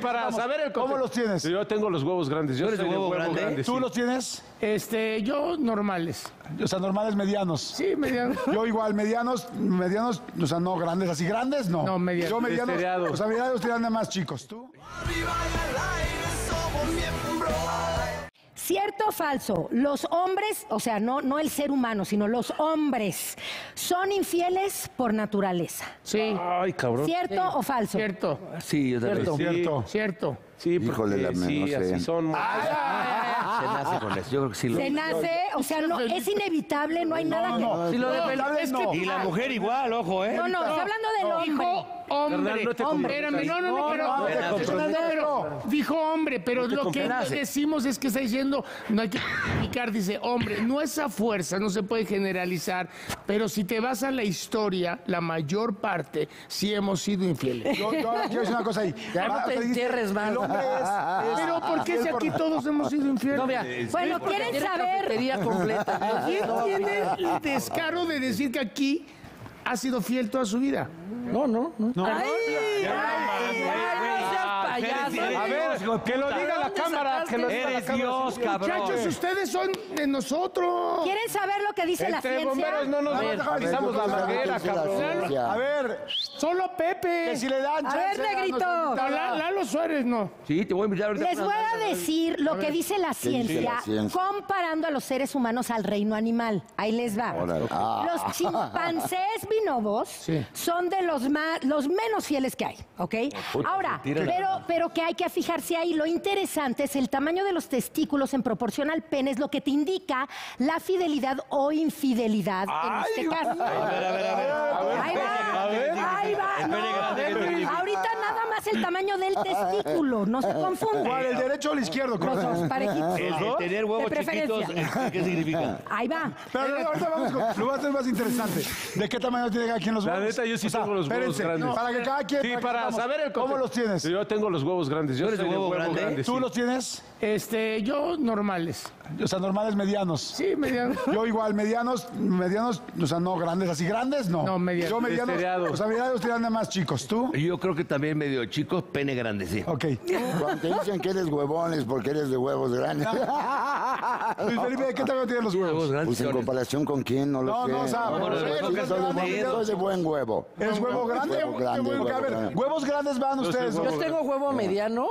para saber el ¿Cómo los tienes? Yo tengo los huevos grandes. Yo ¿Tú eres soy de huevo grande? ¿Tú sí. los tienes? Este, yo normales. O sea, normales medianos. Sí, mediano. Yo igual, medianos, medianos, o sea, no grandes, así grandes, no. No, medianos. Yo medianos, Esteriados. o sea, medianos tiran de más chicos. ¿Tú? ¿Cierto o falso? Los hombres, o sea, no, no el ser humano, sino los hombres, son infieles por naturaleza. Sí, Ay, cabrón. ¿Cierto o falso? cierto, Sí, yo también. Cierto. cierto. Sí, porque Híjole, la- sí, no sé. así son. Se nace con eso. Yo creo que sí lo. Se nace, o sea, no, es inevitable, no hay nada que... No, Sí lo de- tal vez es que- no. Y la mujer igual, ojo, ¿eh? No, no, estoy hablando del hombre. Dijo hombre. No te hombre. Espérame, no, no, no, No, pero, no, te pero- dijo hombre, pero te lo que comprometas. decimos es que está diciendo, no hay que explicar, dice hombre, no es a fuerza, no se puede generalizar, pero si te vas a la historia, la mayor parte sí hemos sido infieles. Yo, yo ahora quiero decir una cosa ahí. Ya no o te sea, dijiste, entierres más. El hombre es, es- Pero ¿por qué si aquí todos hemos sido infieles? No, mira, Bueno, ¿quieren saber? completa. ¿Quién tiene el descaro de decir que aquí ha sido fiel toda su vida? No, no, no. No. Eres- eres A ver, que lo diga la cámara. Que lo diga la cámara. Dios, cabrón. Muchachos, ustedes son de nosotros. ¿Quieren saber lo que dice la ciencia? bomberos no nos A ver, dejan, pisamos la manguera, cabrón. A ver, Solo Pepe. que si le dan A ver, negrito. No, La- la- Lalo Suárez no. Sí, te voy a invitar ahorita. Les voy a decir lo que dice la dice la ciencia ciencia? comparando a los seres humanos al reino animal. Ahí les va. Órale. Ah. Los chimpancés binobos Sí. son de los más, los menos fieles que hay, ¿ok? Ahora, pero, pero que hay que fijarse ahí. Lo interesante es el tamaño de los testículos en proporción al pene, es lo que te indica la fidelidad o infidelidad en este caso. A ver, a ver, a ver. Ahí va, va. El pene grande, ¿qué no, ahorita nada más el tamaño del testículo, no se confunde. ¿Cuál, el derecho o el izquierdo? Los dos, parejitos. El, el tener huevos De chiquitos, ¿qué significa? Ahí va. Pero no, ahorita vamos con, lo va a hacer más interesante. ¿De qué tamaño tiene cada quien los La huevos? neta, yo sí O sea, tengo los huevos espérense, grandes. Para que cada quien... Sí, para saber el ¿Cómo los tienes? Yo tengo los huevos grandes. Yo ¿Tú eres soy de huevo grande? ¿Tú los tienes? Este, yo normales. O sea, normales medianos. Sí, mediano. Yo igual, medianos, medianos, o sea, no grandes, así grandes, no. No, medianos. Yo medianos, o sea, medianos tiran de más chicos. ¿Tú? Yo creo que también medio chicos, pene grande, sí. Ok. Cuando te dicen que eres huevones porque eres de huevos grandes. Luis Felipe, ¿de qué tamaño tienen los Huevos huevos? grandes. Pues en comparación con quién, no lo No, sé. no, o sea, No, sí, sí, soy, de buen, huevo. ¿Es huevo grande? Huevo grande, a ver, huevos grandes van ustedes. Yo tengo huevo mediano,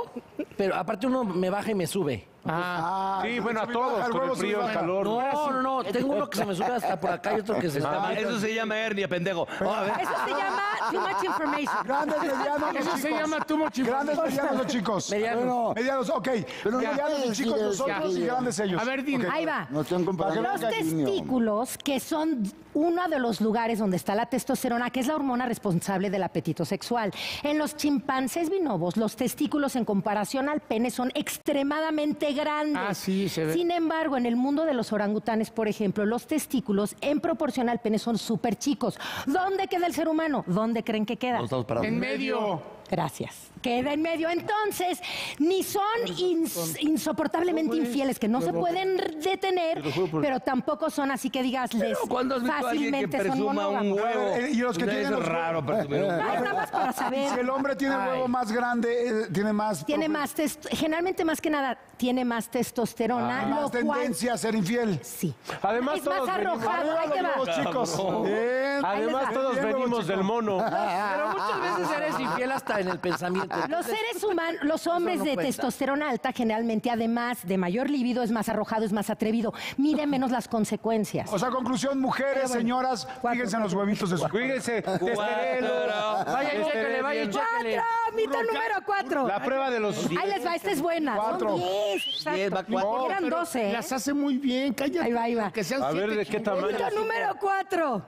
pero aparte uno me baja y me sube. Ah, Sí, bueno, a todos, con el frío, el calor. No, no, no. Tengo uno que se me sube hasta por acá y otro que se está. Ah, eso se llama hernia, pendejo. Oh, a ver. Eso se llama too much information. Grandes, medianos, Eso chicos. se llama too much Grandes, information. medianos o chicos. Medianos. Bueno, medianos, ok. Pero no medianos y puedes chicos nosotros y grandes ellos. A ver, dime. Ahí va. No Los testículos, que son uno de los lugares donde está la testosterona, que es la hormona responsable del apetito sexual. En los chimpancés binobos, los testículos en comparación al pene son extremadamente grandes. Ah, sí, se ve. Sin embargo, en el mundo de los orangutanes, por ejemplo, los testículos en proporción al pene son súper chicos. ¿Dónde queda el ser humano? ¿Dónde creen que queda? No. En medio. Gracias. Queda en medio. Entonces, ni son ins- insoportablemente infieles, que no se pueden detener, pero tampoco son así que digas, les ¿Cuándo has visto a alguien que fácilmente son monógamos. huevo? Eh, y los que Es tienen los raro huevos. presumir un No, huevo. es nada más para saber. Si el hombre tiene el huevo más grande, eh, tiene más... Tiene más test generalmente más que nada, tiene más testosterona, más lo cual tendencia a ser infiel. sí. Además, es más arrojado, ahí te va. chicos. Bien. Además, todos Bien, venimos chico. del mono. Pero muchas veces eres infiel hasta en el pensamiento. Los seres humanos, los hombres no de cuenta. testosterona alta generalmente, además de mayor libido, es más arrojado, es más atrevido. Miren menos las consecuencias. O sea, conclusión, mujeres, señoras, fíjense en los huevitos de su Cuídense, testerelo. Vaya, chéquele, vaya, chéquele. ¡Cuatro! ¡Mito número cuatro! La prueba de los... Ahí les va, esta es buena. Cuatro. Son diez, exacto. Eran doce. ¿eh? Las hace muy bien, cállate. Ahí va, ahí va. Que sean A ver, ¿de qué tamaño? Punto número cuatro.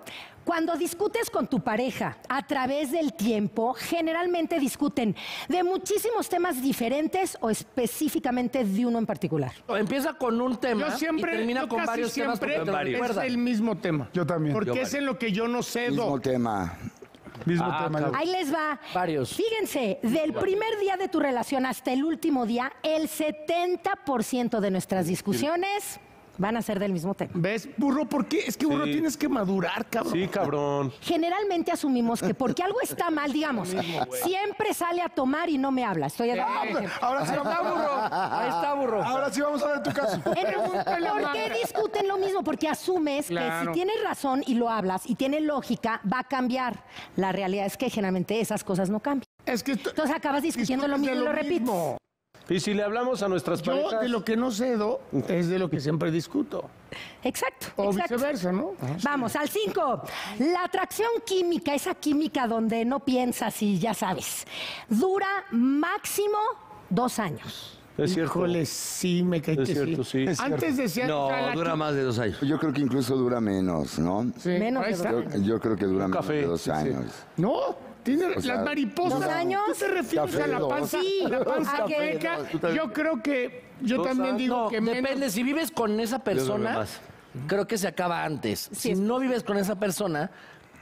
Cuando discutes con tu pareja a través del tiempo, generalmente discuten de muchísimos temas diferentes o específicamente de uno en particular. Empieza con un tema Yo siempre, y termina yo con casi varios temas siempre porque te lo varios. es el mismo tema. Yo también. Porque Yo es en lo que yo no cedo. Mismo tema. Mismo Ah, tema. Ahí les va. Varios. Fíjense, del primer día de tu relación hasta el último día, el 70% de nuestras discusiones van a ser del mismo tema. ¿Ves? Burro, ¿por qué? Es que burro Sí. tienes que madurar, cabrón. Sí, cabrón. Generalmente asumimos que porque algo está mal, digamos, siempre sale a tomar y no me habla. Estoy de Ahora sí vamos Ahí está, burro. Ahora sí vamos a ver tu caso. ¿Por qué discuten lo mismo? Porque asumes que Claro. si tienes razón y lo hablas y tiene lógica, va a cambiar. La realidad es que generalmente esas cosas no cambian. Es que esto- Entonces acabas discutiendo lo discutes mismo de y lo repites. mismo. Y si le hablamos a nuestras Yo parejas. de lo que no cedo es de lo que siempre discuto. Exacto. O exacto. viceversa, ¿no? Vamos, al 5. La atracción química, esa química donde no piensas y ya sabes, dura máximo dos años. Es cierto. Híjole, sí, me cae Es que cierto, sí. Es Antes decían... No, dura más de dos años. Yo creo que incluso dura menos, ¿no? Sí, Menos de dos Yo, yo creo que dura menos café, de dos sí, sí. años. No, tiene O sea, las mariposas. ¿dos años? ¿Tú te refieres Café a la panza, Sí, la panza. Yo creo que... Yo también años. digo No, que menos... depende. Si vives con esa persona, creo que se acaba antes. si es- no vives con esa persona,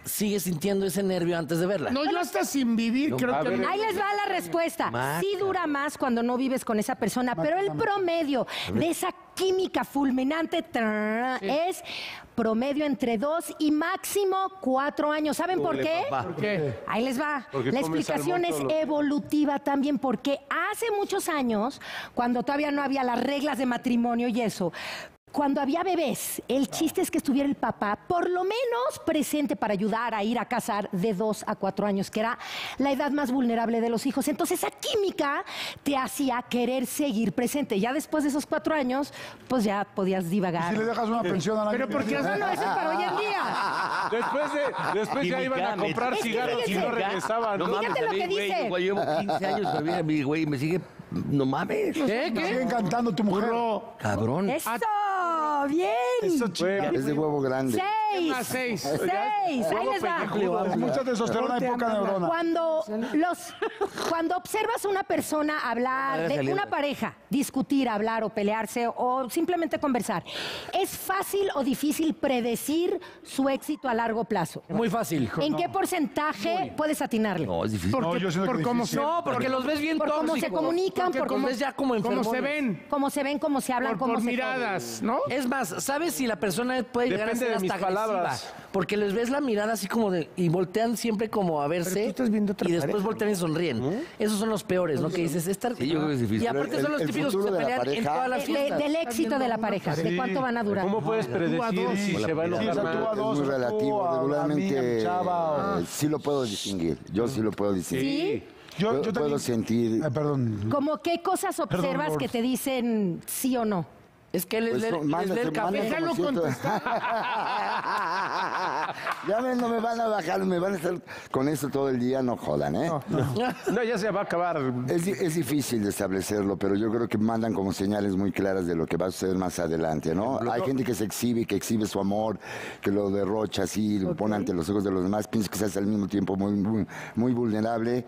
sigues sintiendo ese nervio antes de verla. No, yo hasta sin vivir creo que... ver, Ahí les va la respuesta. Maca. Sí dura más cuando no vives con esa persona, pero el promedio de esa química fulminante trrr, es promedio entre dos y máximo cuatro años. ¿Saben por qué? ¿Por qué? Ahí les va. Porque La explicación es evolutiva también, porque hace muchos años, cuando todavía no había las reglas de matrimonio y eso, cuando había bebés, el chiste es que estuviera el papá por lo menos presente para ayudar a ir a casar de dos a cuatro años, que era la edad más vulnerable de los hijos. Entonces esa química te hacía querer seguir presente. Ya después de esos cuatro años, pues ya podías divagar. Si le dejas una pensión al año. Pero porque No, no, eso es para hoy en día. Después, de, después ya iban a comprar Es que cigarros y no regresaban. No ¿no? mames, Fíjate lo a que güey, dice. yo llevo 15 años todavía, mi güey, me sigue... No mames. ¿Qué? Sigue ¿Qué? encantando tu mujer. Cabrón. ¡Eso! ¡Bien! Eso, chica. Es de huevo grande. ¡Seis! Más seis. ¡Seis! Ahí les va. Mucha testosterona y poca neurona. Cuando, los, cuando observas a una persona hablar, de una pareja, discutir, hablar o pelearse o simplemente conversar, ¿es fácil o difícil predecir su éxito a largo plazo? Muy fácil. ¿En qué porcentaje puedes atinarle? No, es difícil. No, yo por que cómo difícil. se, No, porque los ves bien por cómo se tóxicos. comunican, Porque por cómo- ves ya como cómo se ven, cómo se ven, cómo se hablan, por, cómo por se miradas, ¿no? Es más, ¿sabes si la persona puede llegar Depende a ser hasta palabras. Porque les ves la mirada así como de... Y voltean siempre como a verse. Pero tú estás viendo otra Y después pareja, voltean y sonríen. Esos son los peores, ¿no? Que dices, estar... Sí, yo creo que es difícil. Y aparte Pero son los el- el típicos que se futuro de la pelean en pareja- todas las De- de- fiestas. del éxito de la pareja, de cuánto van a durar. ¿Cómo puedes predecir si se va a Sí, enojar o sea, tú a dos, Es muy relativo. Regularmente eh, sí lo puedo distinguir. Yo sí lo puedo distinguir. ¿Sí? Yo, Yo yo puedo también- sentir. Ay, perdón. ¿Cómo qué cosas observas Lord. que te dicen sí o no? Es que les Pues, lee no, les lee mándase- el café. Déjalo contestar. ya ven, no me van a bajar, me van a estar con eso todo el día, no jodan, ¿eh? No, ya se va a acabar. Es, es difícil de establecerlo, pero yo creo que mandan como señales muy claras de lo que va a suceder más adelante, ¿no? Hay gente que se exhibe, que exhibe su amor, que lo derrocha así, lo pone ante los ojos de los demás, piensa que se hace al mismo tiempo muy, muy, muy vulnerable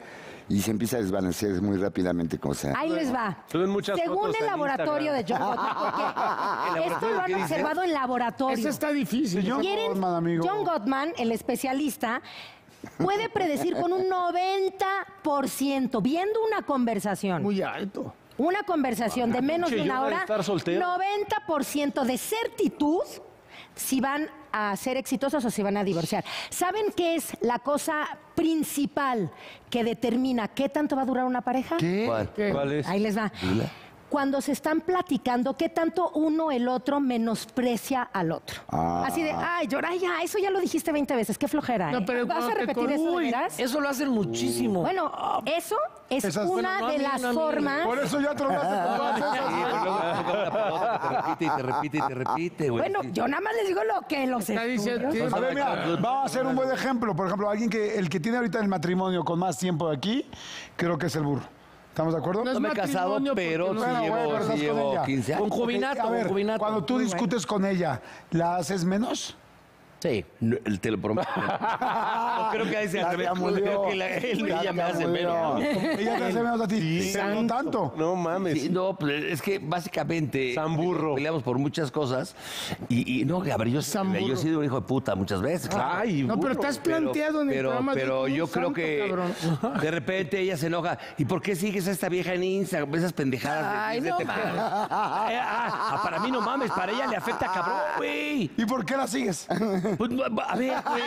y se empieza a desvanecer muy rápidamente como sea. Ahí les va. Suben muchas Según fotos el laboratorio de. John Gottman, porque esto lo han observado en laboratorio. Eso está difícil. John Gottman, amigo. John Gottman, el especialista, puede predecir con un 90%, viendo una conversación, Muy alto. una conversación de menos de una hora, estar soltero. 90% de certitud si van a ser exitosos o si van a divorciar. ¿Saben qué es la cosa principal que determina qué tanto va a durar una pareja? ¿Cuál? ¿Cuál es? Ahí les va. Cuando se están platicando, ¿qué tanto uno el otro menosprecia al otro? Ah. Así de, ay, llora ya, eso ya lo dijiste 20 veces, qué flojera. No, ¿eh? pero ¿Vas a repetir eso de veras? Eso lo hacen muchísimo. Bueno, eso es Esas- una bueno, no a de mí, las no a mí. formas. Por eso ya tronaste con todas Sí, pues luego te toca una pelota que te repite y te repite y te repite, güey. Bueno, yo nada más les digo lo que los Está diciendo- estudios. A ver, mira, vamos a hacer un buen ejemplo. Por ejemplo, alguien que el que tiene ahorita el matrimonio con más tiempo de aquí, creo que es el burro. ¿Estamos de acuerdo? No es me he casado, matrimonio pero porque sí Bueno, llevo, bueno, pero sí estás con llevo ella. 15 años. Concubinato, a ver, concubinato. cuando tú discutes con ella, ¿la haces menos? Sí, no, el- te lo prometo. No creo que te murió. Creo que la- él- Ya ella me hace menos. Ella te hace menos a ti. Pero no tanto. No mames. Sí, no, pues es que básicamente Zamburro. peleamos por muchas cosas y, y no, a ver, yo, yo he sido un hijo de puta muchas veces. claro. Ay, No, pero burro. estás planteado en el pero, programa. de pero yo creo que cabrón. de repente ella se enoja. ¿Y por qué sigues a esta vieja en Instagram? Esas pendejadas. de- Ay, de- no mames. Ah, ah, para mí no mames, para ella le afecta cabrón, güey. ¿Y por qué la sigues? Pues, a ver, güey.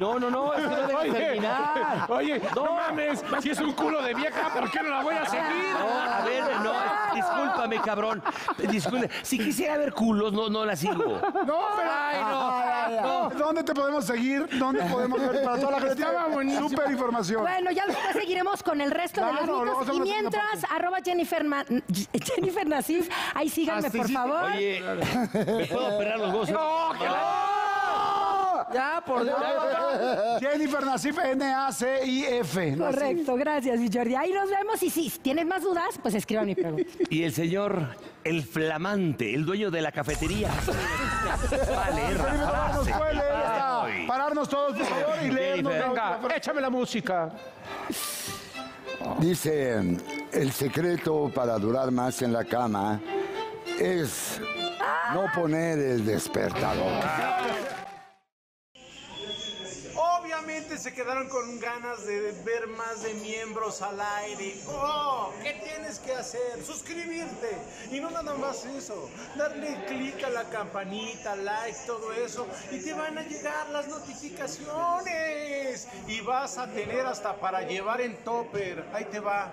No, no, no, es que no debe terminar. Oye, no mames, si es un culo de vieja, ¿por qué no la voy a seguir? No, a ver, no, discúlpame, cabrón. Disculpe. Si quisiera ver culos, no, no la sigo. No, pero. Ay, no. ¿Dónde te podemos seguir? ¿Dónde podemos ver para toda la gente? Estaba buenísimo. Súper información. Bueno, ya después seguiremos con el resto Claro, de los luego mitos. Y la mientras, arroba Jennifer, Ma- Jennifer Nasif, ahí síganme, por favor. Oye, ¿me puedo operar los huevos? Ya, por Dios. Jennifer Nasif, N-A-C-I-F. Correcto, gracias, mi Jordi. Ahí nos vemos y si tienes más dudas, pues escriban mi pregunta. Y el señor, el flamante, el dueño de la cafetería. Vale, Pararnos, puede. Pararnos todos, por favor, y leernos. Venga, échame la música. Dice, el secreto para durar más en la cama es no poner el despertador. Se quedaron con ganas de ver más de miembros al aire. ¡Oh! ¿Qué tienes que hacer? Suscribirte. Y no nada más eso. Darle clic a la campanita, like, todo eso. Y te van a llegar las notificaciones. Y vas a tener hasta para llevar en topper. Ahí te va.